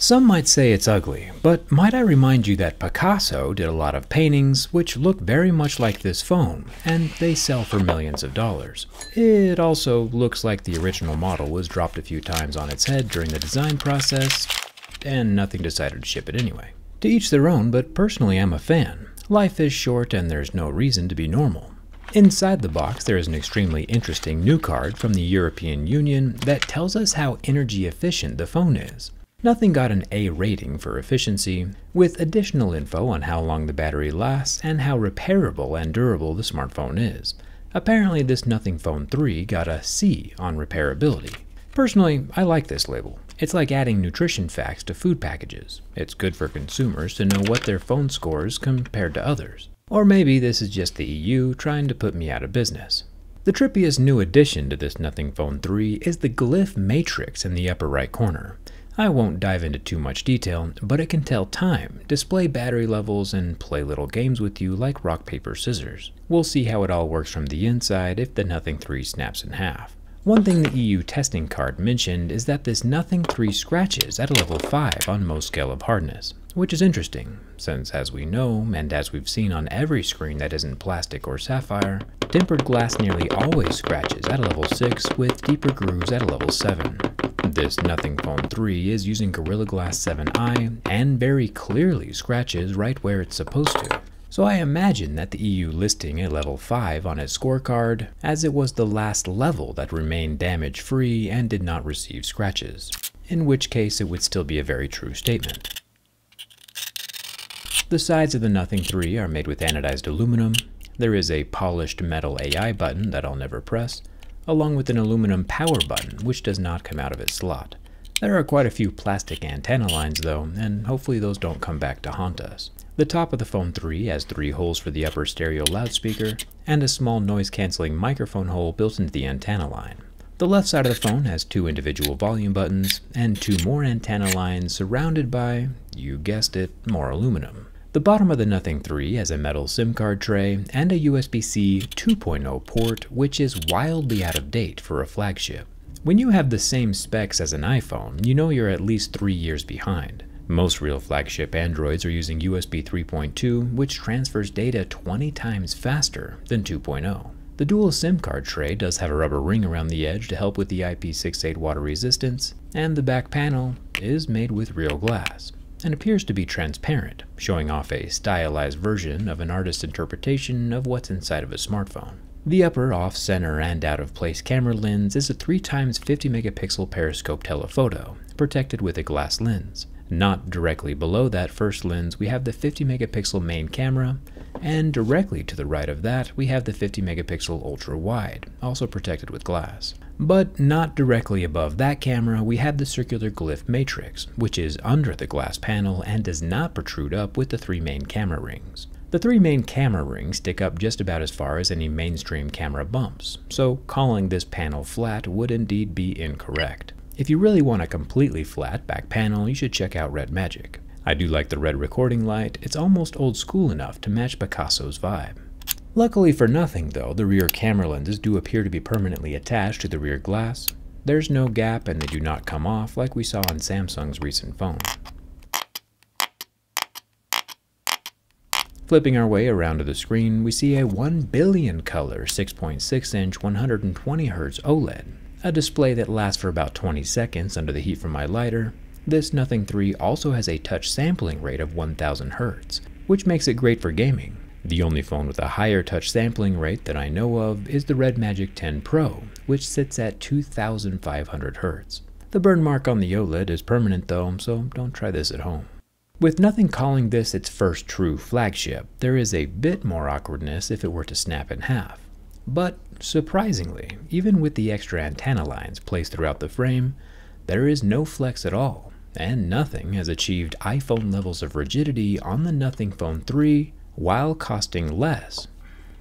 Some might say it's ugly, but might I remind you that Picasso did a lot of paintings which look very much like this phone, and they sell for millions of dollars. It also looks like the original model was dropped a few times on its head during the design process, and nothing decided to ship it anyway. To each their own, but personally I'm a fan. Life is short and there's no reason to be normal. Inside the box, there is an extremely interesting new card from the European Union that tells us how energy efficient the phone is. Nothing got an A rating for efficiency, with additional info on how long the battery lasts and how repairable and durable the smartphone is. Apparently this Nothing Phone 3 got a C on repairability. Personally, I like this label. It's like adding nutrition facts to food packages. It's good for consumers to know what their phone scores compared to others. Or maybe this is just the EU trying to put me out of business. The trippiest new addition to this Nothing Phone 3 is the glyph matrix in the upper right corner. I won't dive into too much detail, but it can tell time, display battery levels, and play little games with you like rock, paper, scissors. We'll see how it all works from the inside if the Nothing 3 snaps in half. One thing the EU testing card mentioned is that this Nothing 3 scratches at a level 5 on Mohs scale of hardness, which is interesting, since as we know, and as we've seen on every screen that isn't plastic or sapphire, tempered glass nearly always scratches at a level 6 with deeper grooves at a level 7. This Nothing Phone 3 is using Gorilla Glass 7i and very clearly scratches right where it's supposed to. So I imagine that the EU listing a level 5 on its scorecard, as it was the last level that remained damage free and did not receive scratches, in which case it would still be a very true statement. The sides of the Nothing 3 are made with anodized aluminum. There is a polished metal AI button that I'll never press, along with an aluminum power button, which does not come out of its slot. There are quite a few plastic antenna lines though, and hopefully those don't come back to haunt us. The top of the Phone 3 has three holes for the upper stereo loudspeaker, and a small noise-canceling microphone hole built into the antenna line. The left side of the phone has two individual volume buttons, and two more antenna lines surrounded by, you guessed it, more aluminum. The bottom of the Nothing 3 has a metal SIM card tray and a USB-C 2.0 port, which is wildly out of date for a flagship. When you have the same specs as an iPhone, you know you're at least three years behind. Most real flagship Androids are using USB 3.2, which transfers data 20 times faster than 2.0. The dual SIM card tray does have a rubber ring around the edge to help with the IP68 water resistance, and the back panel is made with real glass and appears to be transparent, showing off a stylized version of an artist's interpretation of what's inside of a smartphone. The upper off-center and out-of-place camera lens is a 3x 50 megapixel periscope telephoto, protected with a glass lens. Not directly below that first lens, we have the 50 megapixel main camera, and directly to the right of that, we have the 50 megapixel ultra wide, also protected with glass. But not directly above that camera, we have the circular glyph matrix, which is under the glass panel and does not protrude up with the three main camera rings. The three main camera rings stick up just about as far as any mainstream camera bumps, so calling this panel flat would indeed be incorrect. If you really want a completely flat back panel, you should check out Red Magic. I do like the red recording light, it's almost old school enough to match Picasso's vibe. Luckily for nothing though, the rear camera lenses do appear to be permanently attached to the rear glass. There's no gap and they do not come off like we saw on Samsung's recent phone. Flipping our way around to the screen, we see a 1 billion color 6.6 inch 120Hz OLED a display that lasts for about 20 seconds under the heat from my lighter. This Nothing 3 also has a touch sampling rate of 1000 Hz, which makes it great for gaming. The only phone with a higher touch sampling rate that I know of is the Red Magic 10 Pro, which sits at 2500 Hz. The burn mark on the OLED is permanent though, so don't try this at home. With nothing calling this its first true flagship, there is a bit more awkwardness if it were to snap in half. But surprisingly, even with the extra antenna lines placed throughout the frame, there is no flex at all, and nothing has achieved iPhone levels of rigidity on the Nothing Phone 3 while costing less.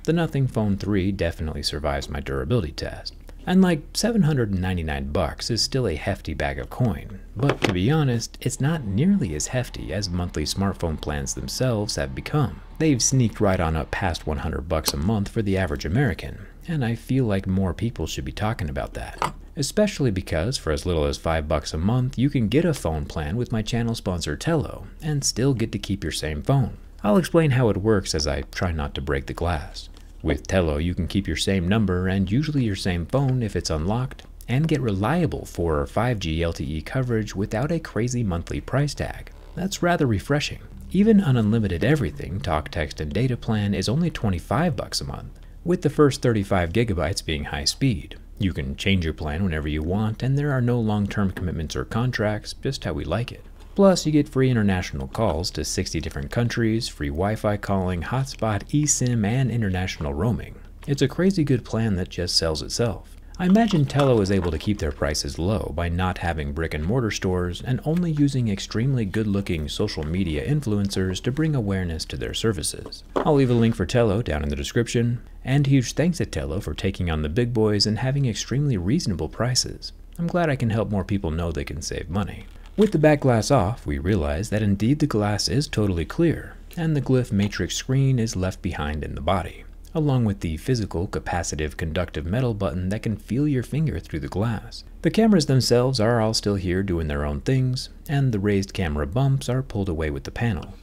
The Nothing Phone 3 definitely survives my durability test and like 799 bucks is still a hefty bag of coin. But to be honest, it's not nearly as hefty as monthly smartphone plans themselves have become. They've sneaked right on up past 100 bucks a month for the average American, and I feel like more people should be talking about that. especially because for as little as 5 bucks a month, you can get a phone plan with my channel sponsor Tello and still get to keep your same phone. I'll explain how it works as I try not to break the glass. With Tello, you can keep your same number and usually your same phone if it's unlocked, and get reliable 4 or 5G LTE coverage without a crazy monthly price tag. That's rather refreshing. Even an unlimited everything talk, text, and data plan is only 25 bucks a month, with the first 35 gigabytes being high speed. You can change your plan whenever you want, and there are no long-term commitments or contracts, just how we like it. Plus, you get free international calls to 60 different countries, free Wi-Fi calling, hotspot, eSIM, and international roaming. It's a crazy good plan that just sells itself. I imagine Tello is able to keep their prices low by not having brick and mortar stores and only using extremely good looking social media influencers to bring awareness to their services. I'll leave a link for Tello down in the description, and huge thanks to Tello for taking on the big boys and having extremely reasonable prices. I'm glad I can help more people know they can save money. With the back glass off, we realize that indeed the glass is totally clear, and the glyph matrix screen is left behind in the body along with the physical capacitive conductive metal button that can feel your finger through the glass. The cameras themselves are all still here doing their own things, and the raised camera bumps are pulled away with the panel.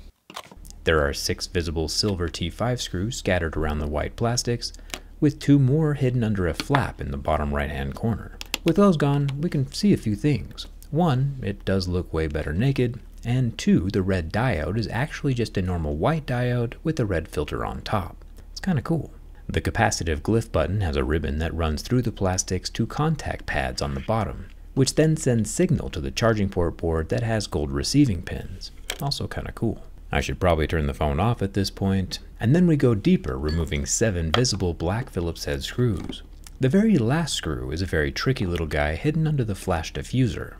There are six visible silver T5 screws scattered around the white plastics, with two more hidden under a flap in the bottom right hand corner. With those gone, we can see a few things. One, it does look way better naked, and two, the red diode is actually just a normal white diode with a red filter on top. It's Kind of cool. The capacitive glyph button has a ribbon that runs through the plastics to contact pads on the bottom, which then sends signal to the charging port board that has gold receiving pins. Also kind of cool. I should probably turn the phone off at this point, and then we go deeper, removing seven visible black Phillips head screws. The very last screw is a very tricky little guy hidden under the flash diffuser,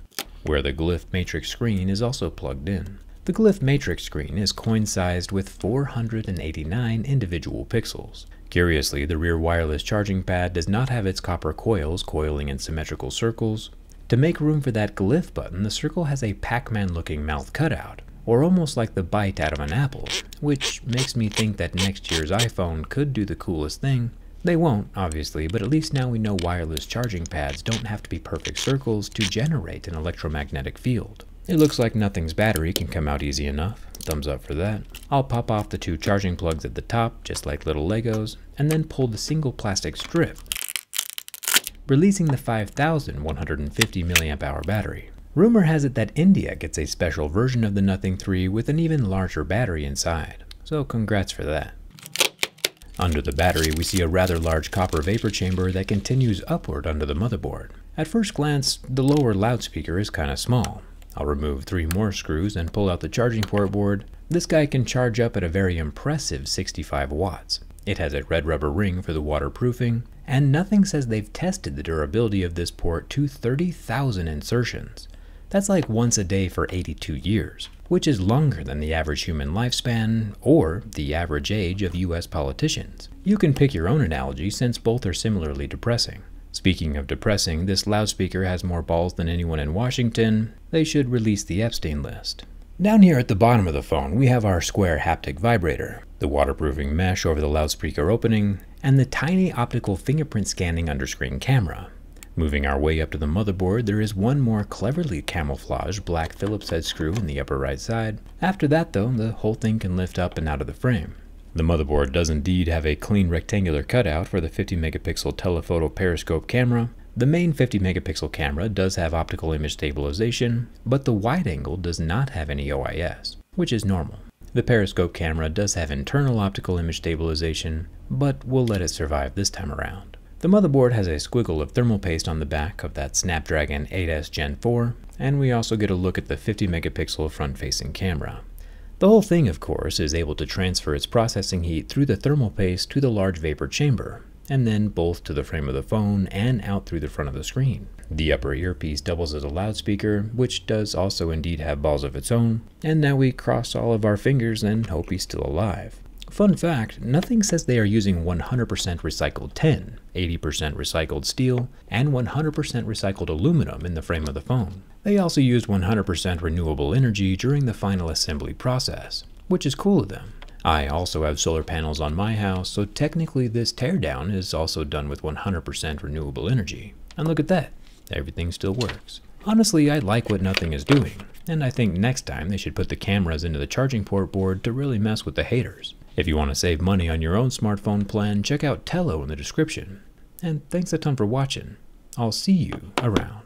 where the glyph matrix screen is also plugged in. The glyph matrix screen is coin-sized with 489 individual pixels. Curiously, the rear wireless charging pad does not have its copper coils coiling in symmetrical circles. To make room for that glyph button, the circle has a Pac-Man looking mouth cutout, or almost like the bite out of an apple, which makes me think that next year's iPhone could do the coolest thing. They won't, obviously, but at least now we know wireless charging pads don't have to be perfect circles to generate an electromagnetic field. It looks like Nothing's battery can come out easy enough. Thumbs up for that. I'll pop off the two charging plugs at the top, just like little Legos, and then pull the single plastic strip, releasing the 5150 mAh battery. Rumor has it that India gets a special version of the Nothing 3 with an even larger battery inside, so congrats for that. Under the battery, we see a rather large copper vapor chamber that continues upward under the motherboard. At first glance, the lower loudspeaker is kinda small, I'll remove three more screws and pull out the charging port board. This guy can charge up at a very impressive 65 watts. It has a red rubber ring for the waterproofing, and nothing says they've tested the durability of this port to 30,000 insertions. That's like once a day for 82 years, which is longer than the average human lifespan or the average age of US politicians. You can pick your own analogy since both are similarly depressing. Speaking of depressing, this loudspeaker has more balls than anyone in Washington. They should release the Epstein list. Down here at the bottom of the phone, we have our square haptic vibrator, the waterproofing mesh over the loudspeaker opening, and the tiny optical fingerprint scanning underscreen camera. Moving our way up to the motherboard, there is one more cleverly camouflaged black Phillips head screw in the upper right side. After that though, the whole thing can lift up and out of the frame. The motherboard does indeed have a clean rectangular cutout for the 50 megapixel telephoto periscope camera. The main 50 megapixel camera does have optical image stabilization, but the wide angle does not have any OIS, which is normal. The periscope camera does have internal optical image stabilization, but we'll let it survive this time around. The motherboard has a squiggle of thermal paste on the back of that Snapdragon 8S Gen 4, and we also get a look at the 50 megapixel front-facing camera. The whole thing, of course, is able to transfer its processing heat through the thermal paste to the large vapor chamber, and then both to the frame of the phone and out through the front of the screen. The upper earpiece doubles as a loudspeaker, which does also indeed have balls of its own, and now we cross all of our fingers and hope he's still alive. Fun fact, nothing says they are using 100% recycled tin, 80% recycled steel, and 100% recycled aluminum in the frame of the phone. They also used 100% renewable energy during the final assembly process, which is cool of them. I also have solar panels on my house, so technically this teardown is also done with 100% renewable energy. And look at that, everything still works. Honestly, I like what Nothing is doing, and I think next time they should put the cameras into the charging port board to really mess with the haters. If you want to save money on your own smartphone plan, check out Tello in the description. And thanks a ton for watching. I'll see you around.